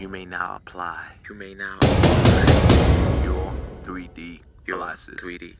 You may now apply You may now apply your 3D your glasses. 3D